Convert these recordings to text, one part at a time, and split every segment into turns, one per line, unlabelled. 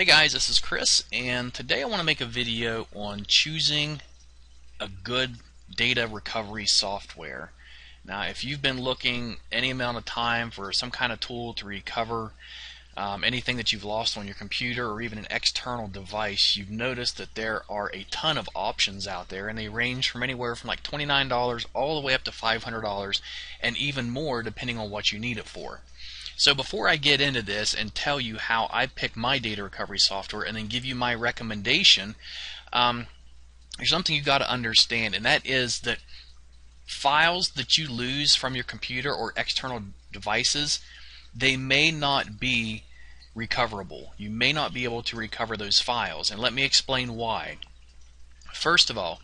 Hey guys, this is Chris, and today I want to make a video on choosing a good data recovery software. Now, if you've been looking any amount of time for some kind of tool to recover um, anything that you've lost on your computer or even an external device, you've noticed that there are a ton of options out there, and they range from anywhere from like $29 all the way up to $500 and even more depending on what you need it for. So before I get into this and tell you how I pick my data recovery software and then give you my recommendation, um, there's something you've got to understand, and that is that files that you lose from your computer or external devices, they may not be recoverable. You may not be able to recover those files, and let me explain why. First of all,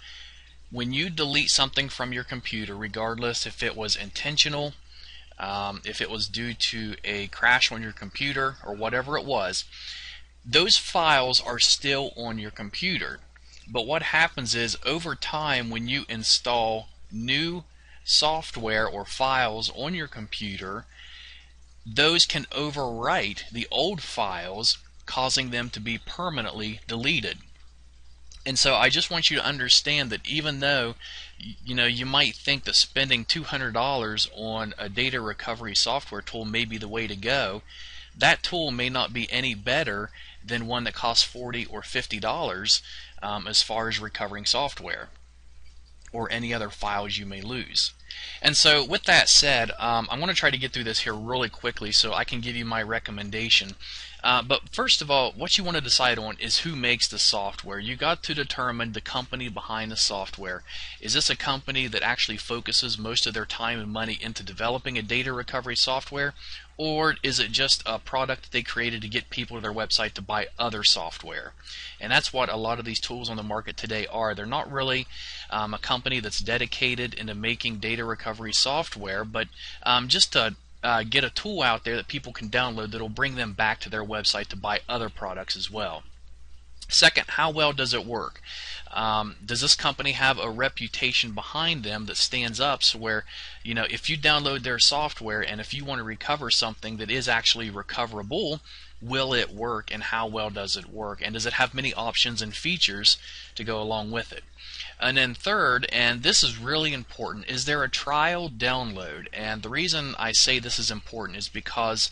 when you delete something from your computer, regardless if it was intentional um, if it was due to a crash on your computer or whatever it was, those files are still on your computer. But what happens is over time when you install new software or files on your computer, those can overwrite the old files, causing them to be permanently deleted. And so I just want you to understand that even though you know you might think that spending $200 on a data recovery software tool may be the way to go, that tool may not be any better than one that costs 40 or $50 um, as far as recovering software or any other files you may lose. And so with that said, um, I'm going to try to get through this here really quickly so I can give you my recommendation. Uh, but first of all, what you want to decide on is who makes the software. You got to determine the company behind the software. Is this a company that actually focuses most of their time and money into developing a data recovery software, or is it just a product they created to get people to their website to buy other software? And that's what a lot of these tools on the market today are. They're not really um, a company that's dedicated into making data recovery software, but um, just to uh, get a tool out there that people can download that'll bring them back to their website to buy other products as well. Second, how well does it work? Um, does this company have a reputation behind them that stands up so where, you know, if you download their software and if you want to recover something that is actually recoverable, will it work and how well does it work? And does it have many options and features to go along with it? And then third, and this is really important, is there a trial download? And the reason I say this is important is because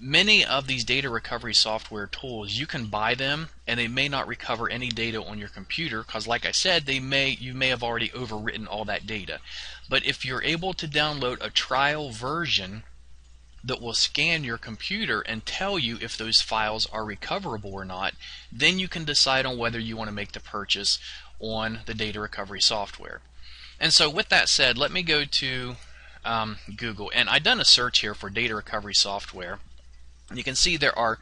many of these data recovery software tools you can buy them and they may not recover any data on your computer because like I said they may you may have already overwritten all that data but if you're able to download a trial version that will scan your computer and tell you if those files are recoverable or not then you can decide on whether you want to make the purchase on the data recovery software. And so with that said, let me go to um, Google. And I've done a search here for data recovery software. You can see there are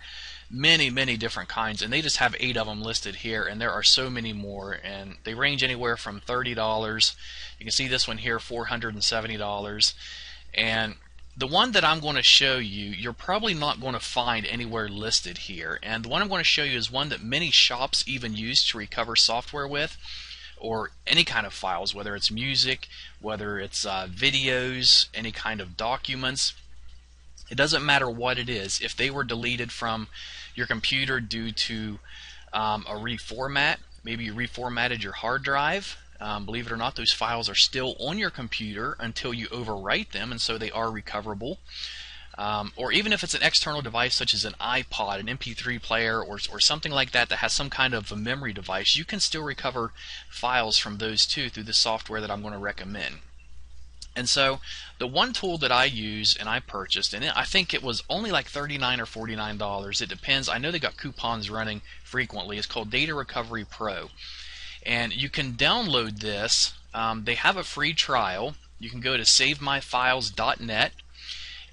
many, many different kinds, and they just have eight of them listed here, and there are so many more, and they range anywhere from $30. You can see this one here, $470. And the one that I'm going to show you, you're probably not going to find anywhere listed here. And the one I'm going to show you is one that many shops even use to recover software with or any kind of files, whether it's music, whether it's uh, videos, any kind of documents. It doesn't matter what it is. If they were deleted from your computer due to um, a reformat, maybe you reformatted your hard drive, um, believe it or not, those files are still on your computer until you overwrite them, and so they are recoverable. Um, or even if it's an external device such as an iPod, an MP3 player, or, or something like that that has some kind of a memory device, you can still recover files from those too through the software that I'm going to recommend. And so the one tool that I use and I purchased, and I think it was only like 39 or $49. It depends. I know they got coupons running frequently. It's called Data Recovery Pro. And you can download this. Um, they have a free trial. You can go to savemyfiles.net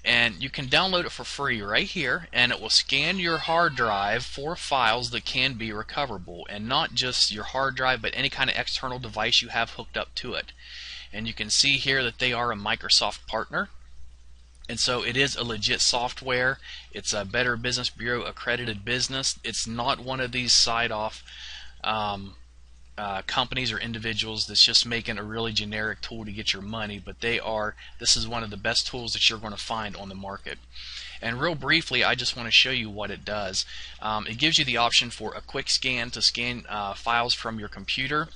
and you can download it for free right here and it will scan your hard drive for files that can be recoverable and not just your hard drive but any kind of external device you have hooked up to it and you can see here that they are a Microsoft partner and so it is a legit software it's a Better Business Bureau accredited business it's not one of these side off um, uh, companies or individuals that's just making a really generic tool to get your money, but they are, this is one of the best tools that you're going to find on the market. And real briefly, I just want to show you what it does. Um, it gives you the option for a quick scan to scan uh, files from your computer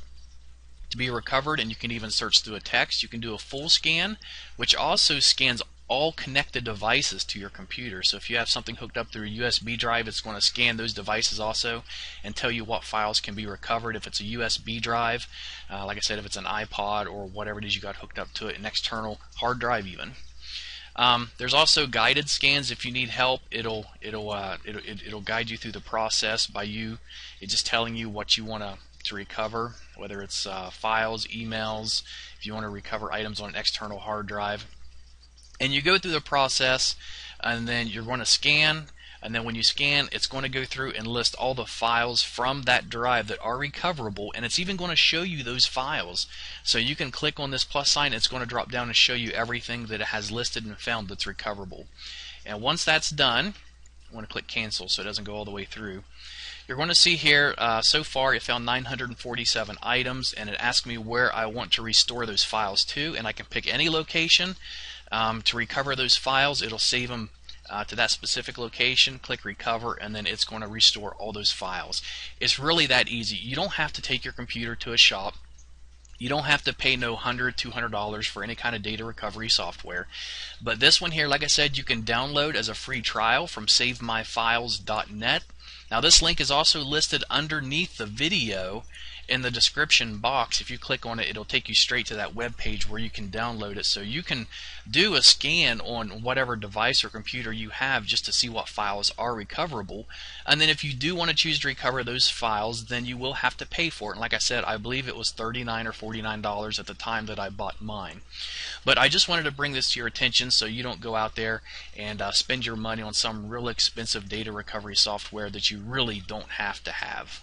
to be recovered, and you can even search through a text. You can do a full scan, which also scans all connected devices to your computer. So if you have something hooked up through a USB drive, it's going to scan those devices also and tell you what files can be recovered. If it's a USB drive, uh, like I said, if it's an iPod or whatever it is you got hooked up to it, an external hard drive even. Um, there's also guided scans if you need help. It'll it'll uh, it'll it'll guide you through the process by you. It's just telling you what you want to to recover, whether it's uh, files, emails, if you want to recover items on an external hard drive. And you go through the process and then you're going to scan and then when you scan it's going to go through and list all the files from that drive that are recoverable and it's even going to show you those files. So you can click on this plus sign it's going to drop down and show you everything that it has listed and found that's recoverable. And once that's done I want to click cancel so it doesn't go all the way through you're going to see here, uh, so far it found 947 items and it asked me where I want to restore those files to and I can pick any location um, to recover those files. It'll save them uh, to that specific location, click recover, and then it's going to restore all those files. It's really that easy. You don't have to take your computer to a shop. You don't have to pay no $100, $200 for any kind of data recovery software. But this one here, like I said, you can download as a free trial from SaveMyFiles.net. Now this link is also listed underneath the video in the description box, if you click on it, it'll take you straight to that web page where you can download it. So you can do a scan on whatever device or computer you have just to see what files are recoverable. And then if you do want to choose to recover those files, then you will have to pay for it. And like I said, I believe it was 39 or $49 at the time that I bought mine. But I just wanted to bring this to your attention so you don't go out there and uh, spend your money on some real expensive data recovery software that you really don't have to have.